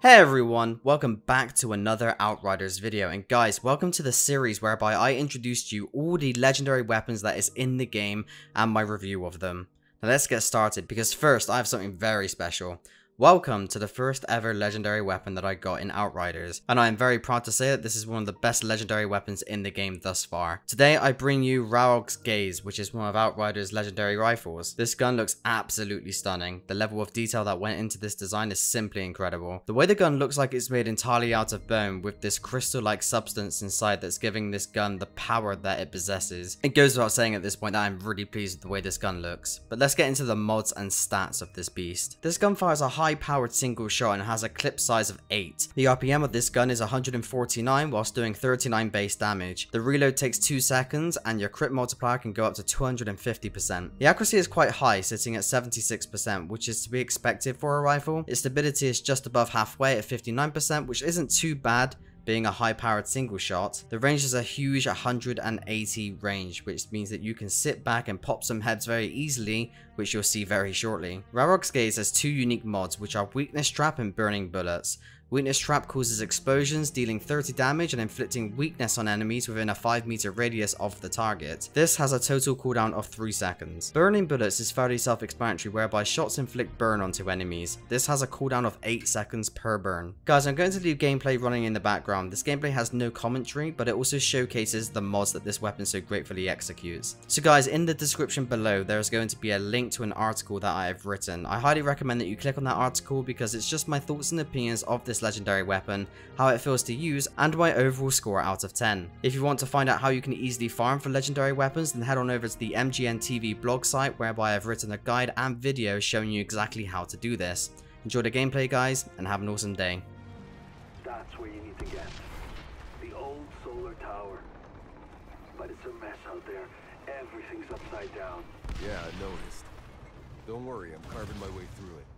Hey everyone, welcome back to another Outriders video, and guys, welcome to the series whereby I introduced you all the legendary weapons that is in the game and my review of them. Now let's get started, because first I have something very special. Welcome to the first ever legendary weapon that I got in Outriders, and I am very proud to say that this is one of the best legendary weapons in the game thus far. Today I bring you Rarog's Gaze, which is one of Outriders' legendary rifles. This gun looks absolutely stunning. The level of detail that went into this design is simply incredible. The way the gun looks like it's made entirely out of bone with this crystal-like substance inside that's giving this gun the power that it possesses. It goes without saying at this point that I'm really pleased with the way this gun looks. But let's get into the mods and stats of this beast. This gun fires a high high-powered single shot and has a clip size of 8. The RPM of this gun is 149 whilst doing 39 base damage. The reload takes 2 seconds and your crit multiplier can go up to 250%. The accuracy is quite high, sitting at 76%, which is to be expected for a rifle. Its stability is just above halfway at 59%, which isn't too bad, being a high powered single shot, the range is a huge 180 range, which means that you can sit back and pop some heads very easily, which you'll see very shortly. Rarog's Gaze has two unique mods, which are Weakness Trap and Burning Bullets. Weakness Trap causes explosions, dealing 30 damage and inflicting weakness on enemies within a 5 meter radius of the target. This has a total cooldown of 3 seconds. Burning Bullets is fairly self-explanatory whereby shots inflict burn onto enemies. This has a cooldown of 8 seconds per burn. Guys, I'm going to leave gameplay running in the background. This gameplay has no commentary, but it also showcases the mods that this weapon so gratefully executes. So guys, in the description below, there is going to be a link to an article that I have written. I highly recommend that you click on that article because it's just my thoughts and opinions of this this legendary weapon, how it feels to use, and my overall score out of 10. If you want to find out how you can easily farm for legendary weapons, then head on over to the MGN TV blog site whereby I've written a guide and video showing you exactly how to do this. Enjoy the gameplay guys, and have an awesome day. That's where you need to get. The old solar tower. But it's a mess out there. Everything's upside down. Yeah, I noticed. Don't worry, I'm carving my way through it.